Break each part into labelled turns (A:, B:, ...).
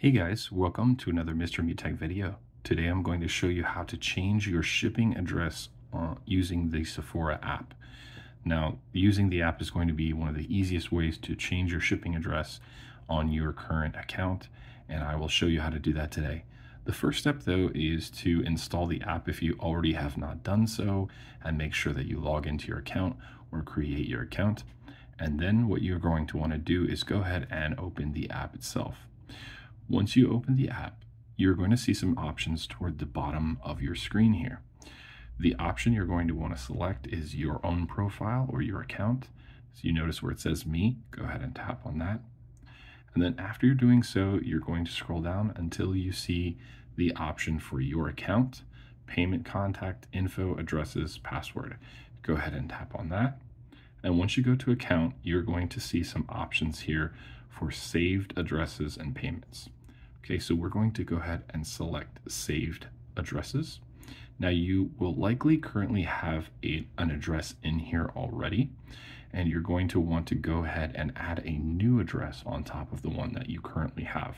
A: Hey guys, welcome to another Mr. Mew Tech video. Today I'm going to show you how to change your shipping address uh, using the Sephora app. Now, using the app is going to be one of the easiest ways to change your shipping address on your current account, and I will show you how to do that today. The first step though is to install the app if you already have not done so, and make sure that you log into your account or create your account. And then what you're going to want to do is go ahead and open the app itself. Once you open the app, you're going to see some options toward the bottom of your screen here. The option you're going to want to select is your own profile or your account. So you notice where it says me, go ahead and tap on that. And then after you're doing so, you're going to scroll down until you see the option for your account, payment contact, info, addresses, password. Go ahead and tap on that. And once you go to account, you're going to see some options here for saved addresses and payments. Okay, so we're going to go ahead and select saved addresses. Now you will likely currently have a, an address in here already, and you're going to want to go ahead and add a new address on top of the one that you currently have.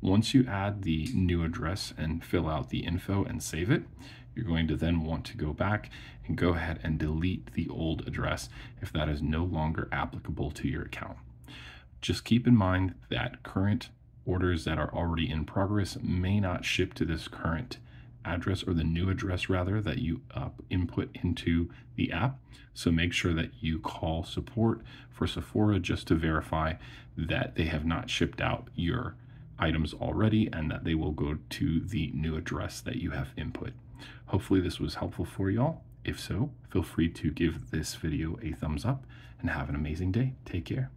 A: Once you add the new address and fill out the info and save it, you're going to then want to go back and go ahead and delete the old address if that is no longer applicable to your account. Just keep in mind that current orders that are already in progress may not ship to this current address or the new address rather that you uh, input into the app. So make sure that you call support for Sephora just to verify that they have not shipped out your items already and that they will go to the new address that you have input. Hopefully this was helpful for y'all. If so, feel free to give this video a thumbs up and have an amazing day. Take care.